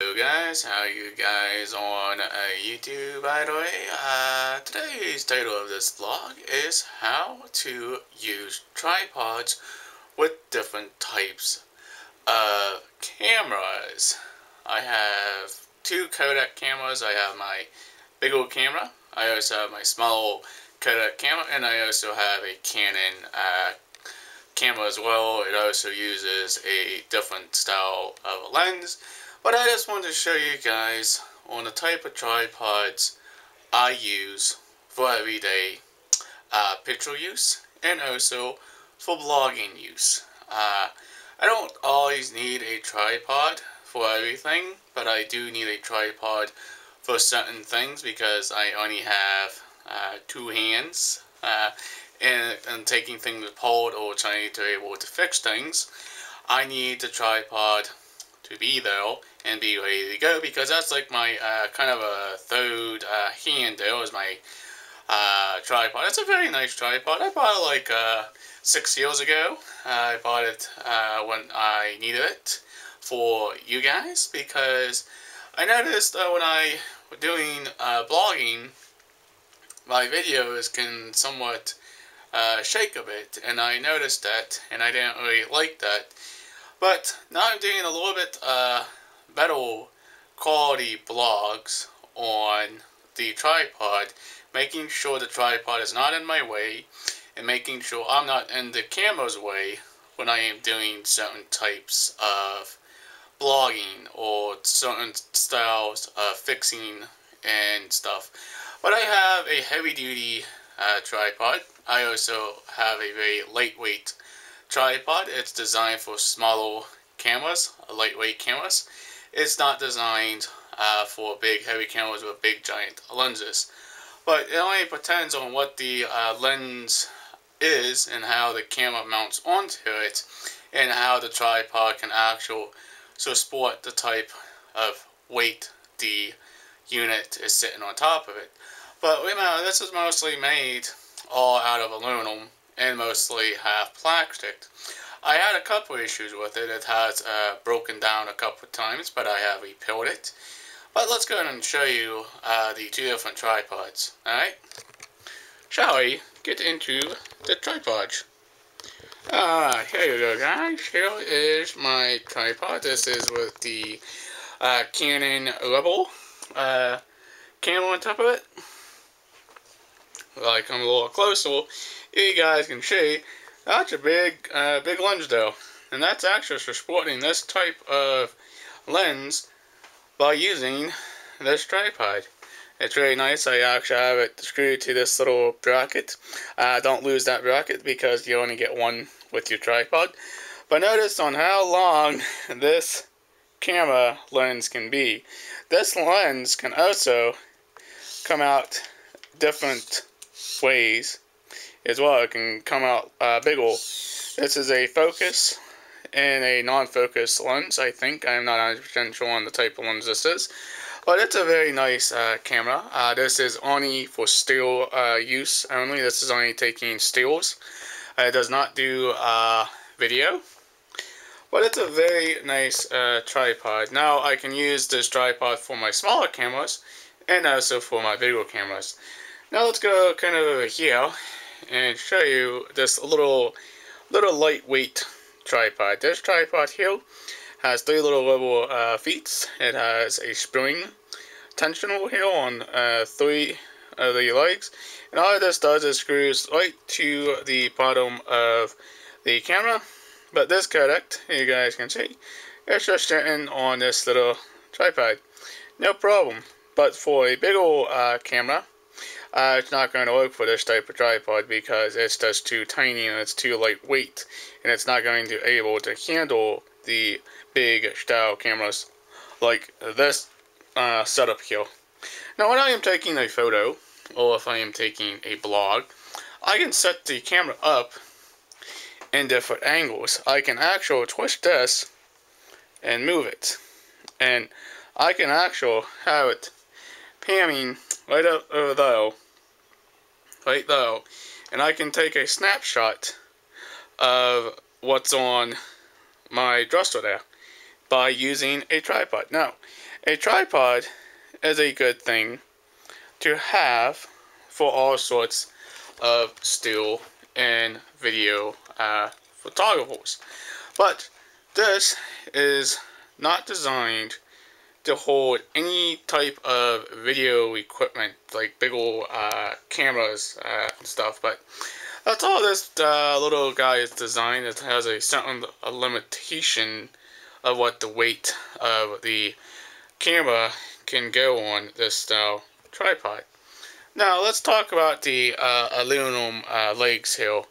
Hello guys, how you guys on uh, YouTube by the way? Uh, today's title of this vlog is how to use tripods with different types of cameras. I have two Kodak cameras. I have my big old camera. I also have my small Kodak camera and I also have a Canon uh, camera as well. It also uses a different style of lens but I just wanted to show you guys on the type of tripods I use for everyday uh, picture use and also for blogging use. Uh, I don't always need a tripod for everything, but I do need a tripod for certain things because I only have uh, two hands uh, and, and taking things apart or trying to be able to fix things. I need the tripod to be there and be ready to go because that's like my uh, kind of a third uh, hand there is my uh, tripod. It's a very nice tripod. I bought it like uh, six years ago. I bought it uh, when I needed it for you guys because I noticed uh, when I was doing blogging my videos can somewhat shake a bit and I noticed that and I didn't really like that but now I'm doing a little bit uh, better quality vlogs on the tripod, making sure the tripod is not in my way, and making sure I'm not in the camera's way when I am doing certain types of blogging or certain styles of fixing and stuff. But I have a heavy duty uh, tripod. I also have a very lightweight tripod. It's designed for smaller cameras, lightweight cameras. It's not designed uh, for big heavy cameras with big giant lenses. But it only depends on what the uh, lens is and how the camera mounts onto it and how the tripod can actually support the type of weight the unit is sitting on top of it. But remember, this is mostly made all out of aluminum and mostly half plastic. I had a couple issues with it. It has uh, broken down a couple times, but I have repaired it. But let's go ahead and show you uh, the two different tripods. Alright? Shall we get into the tripods? Ah, here you go guys. Here is my tripod. This is with the uh, Canon Rebel uh, camera on top of it. Like I'm a little closer you guys can see, that's a big, uh, big lens though. And that's actually for sporting this type of lens by using this tripod. It's really nice. I actually have it screwed to this little bracket. Uh, don't lose that bracket because you only get one with your tripod. But notice on how long this camera lens can be. This lens can also come out different ways as well. It can come out uh, big ol'. This is a focus and a non-focus lens, I think. I'm not 100% sure on the type of lens this is. But it's a very nice uh, camera. Uh, this is only for still uh, use only. This is only taking stills. Uh, it does not do uh, video. But it's a very nice uh, tripod. Now I can use this tripod for my smaller cameras and also for my bigger cameras. Now let's go kind of over here and show you this little little lightweight tripod. This tripod here has three little little uh, feet. It has a spring tensional here on uh, three of the legs. And all this does is screws right to the bottom of the camera. But this Kodak, you guys can see, it's just sitting on this little tripod. No problem. But for a big old uh, camera, uh, it's not going to work for this type of tripod because it's just too tiny and it's too lightweight and it's not going to be able to handle the big style cameras like this uh, setup here. Now when I am taking a photo or if I am taking a blog I can set the camera up in different angles. I can actually twist this and move it and I can actually have it panning right up over there, right there, and I can take a snapshot of what's on my dresser there. by using a tripod. Now, a tripod is a good thing to have for all sorts of still and video uh, photographers. But this is not designed to hold any type of video equipment like big old uh, cameras uh, and stuff but that's all this uh, little guy is designed it has a certain a limitation of what the weight of the camera can go on this style tripod. Now let's talk about the uh, aluminum uh, legs here.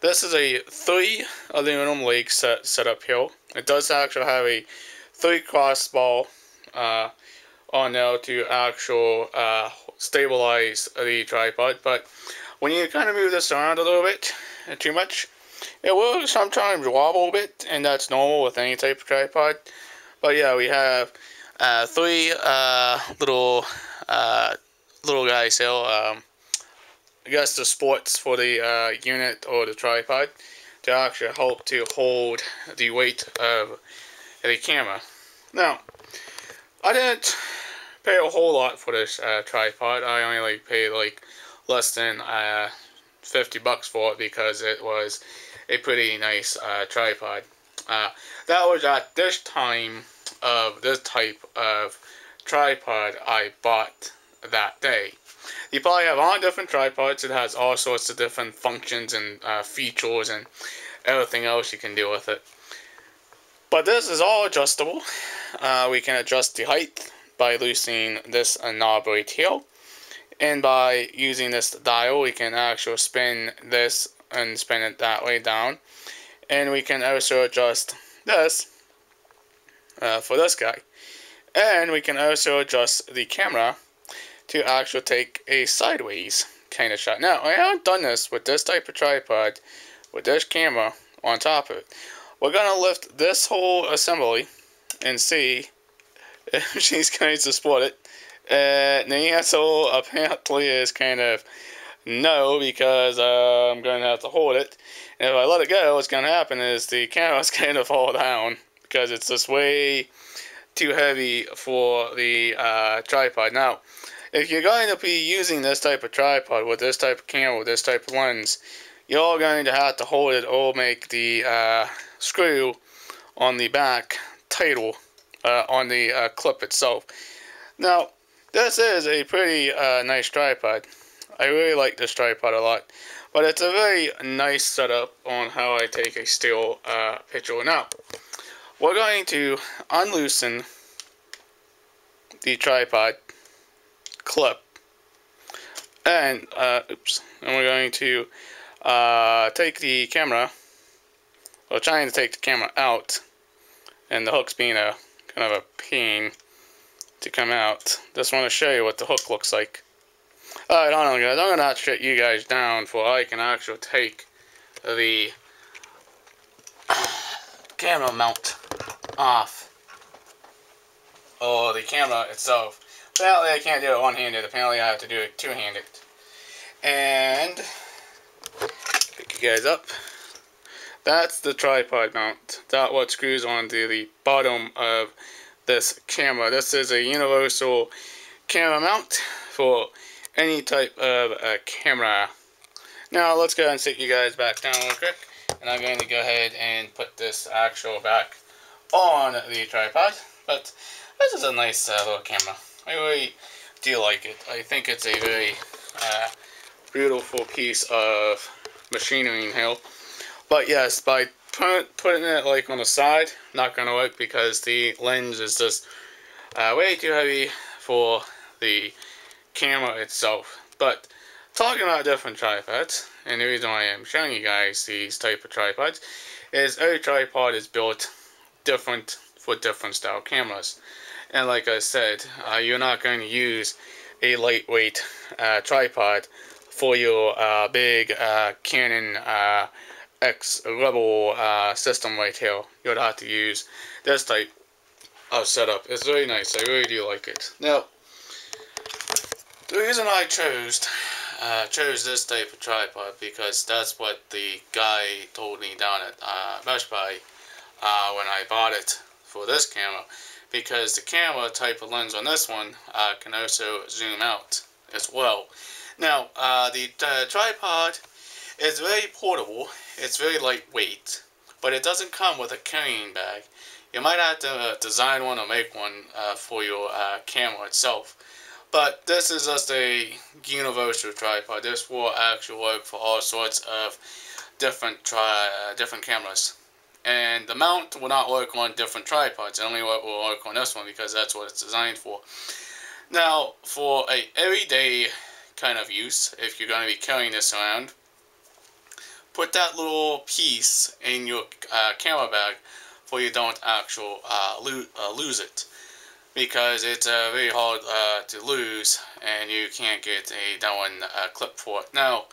This is a three aluminum leg set, set up here. It does actually have a three crossbar uh, on now to actual uh, stabilize the tripod. But when you kind of move this around a little bit too much, it will sometimes wobble a bit, and that's normal with any type of tripod. But yeah, we have uh, three uh, little uh, little guys here. Um, I guess the sports for the uh, unit or the tripod to actually help to hold the weight of the camera. Now, I didn't pay a whole lot for this uh, tripod. I only like, paid like less than uh, 50 bucks for it because it was a pretty nice uh, tripod. Uh, that was at this time of this type of tripod I bought that day. You probably have all different tripods. It has all sorts of different functions and uh, features and everything else you can do with it. But this is all adjustable. Uh, we can adjust the height by loosening this knob right here. And by using this dial, we can actually spin this and spin it that way down. And we can also adjust this uh, for this guy. And we can also adjust the camera to actually take a sideways kind of shot. Now, I haven't done this with this type of tripod with this camera on top of it. We're going to lift this whole assembly and see if she's going to support it. Uh, the answer apparently is kind of no because uh, I'm going to have to hold it. And if I let it go, what's going to happen is the camera's going to fall down because it's just way too heavy for the uh, tripod. Now, if you're going to be using this type of tripod with this type of camera, with this type of lens, you're going to have to hold it or make the uh, screw on the back title uh, on the uh, clip itself. Now, this is a pretty uh, nice tripod. I really like this tripod a lot. But it's a very nice setup on how I take a still uh, picture. Now, we're going to unloosen the tripod clip. And, uh, oops, and we're going to uh, take the camera well, trying to take the camera out, and the hook's being a kind of a pain to come out. Just want to show you what the hook looks like. Alright, hold on guys, I'm going to shut you guys down for I can actually take the camera mount off. Or the camera itself. Apparently I can't do it one-handed, apparently I have to do it two-handed. And, you guys up. That's the tripod mount. That what screws onto the bottom of this camera. This is a universal camera mount for any type of uh, camera. Now let's go ahead and sit you guys back down real quick. And I'm going to go ahead and put this actual back on the tripod. But this is a nice uh, little camera. I really do like it. I think it's a very uh, beautiful piece of machinery here. But yes, by put, putting it like on the side, not going to work because the lens is just uh, way too heavy for the camera itself. But talking about different tripods, and the reason why I'm showing you guys these type of tripods is every tripod is built different for different style cameras. And like I said, uh, you're not going to use a lightweight uh, tripod for your uh, big uh, Canon uh, X level uh, system right here, you would have to use this type of setup. It's very nice. I really do like it. Now, the reason I chose uh, chose this type of tripod because that's what the guy told me down at uh, Best Buy uh, when I bought it for this camera because the camera type of lens on this one can also zoom out as well. Now, uh, the uh, tripod is very portable, it's very lightweight, but it doesn't come with a carrying bag. You might have to uh, design one or make one uh, for your uh, camera itself. But this is just a universal tripod. This will actually work for all sorts of different tri different cameras. And the mount will not work on different tripods. It only will work on this one because that's what it's designed for. Now, for a everyday kind of use, if you're going to be carrying this around, put that little piece in your uh, camera bag for you don't actually uh, lo uh, lose it because it's uh, very hard uh, to lose and you can't get a that one clip for it. Now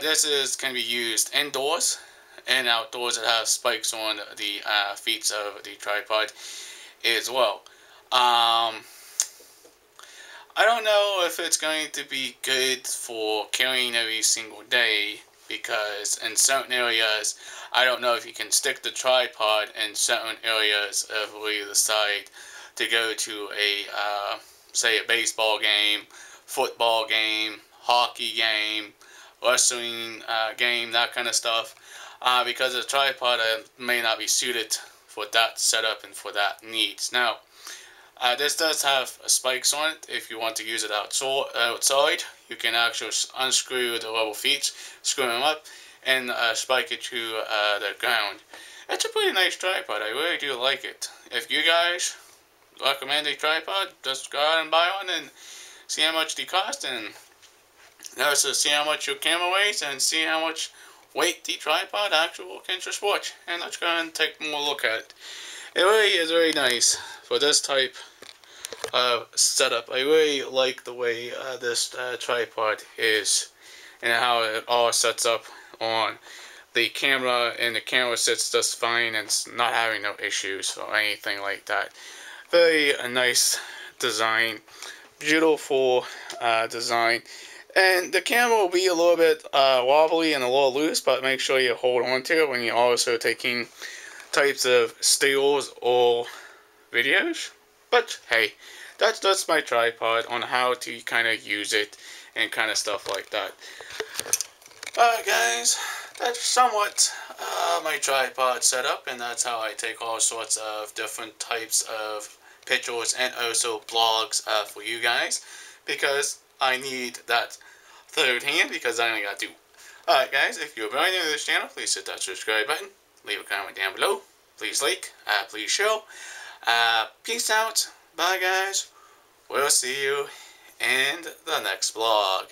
this is can be used indoors and outdoors. It has spikes on the feet of the tripod as well. Um, I don't know if it's going to be good for carrying every single day because in certain areas I don't know if you can stick the tripod in certain areas of where you decide to go to a uh, say a baseball game, football game, hockey game, wrestling uh, game, that kind of stuff. Uh, because the tripod uh, may not be suited for that setup and for that needs. Now, uh, this does have spikes on it. If you want to use it outside, you can actually unscrew the rubber feet, screw them up, and uh, spike it to uh, the ground. It's a pretty nice tripod. I really do like it. If you guys recommend a tripod, just go out and buy one and see how much they cost and also see how much your camera weighs and see how much weight the tripod actually can support. And let's go and take more look at it. It really is very nice for this type of setup. I really like the way uh, this uh, tripod is and how it all sets up on the camera and the camera sits just fine and it's not having no issues or anything like that. Very uh, nice design, beautiful uh, design. And the camera will be a little bit uh, wobbly and a little loose, but make sure you hold on to it when you're also taking types of stills or videos. But hey, that's that's my tripod on how to kind of use it and kind of stuff like that. Alright guys, that's somewhat uh, my tripod setup and that's how I take all sorts of different types of pictures and also blogs uh, for you guys because I need that third hand because I only got two. Alright guys, if you're brand new to this channel, please hit that subscribe button, leave a comment down below, please like, uh, please show. Uh, peace out, bye guys, we'll see you in the next vlog.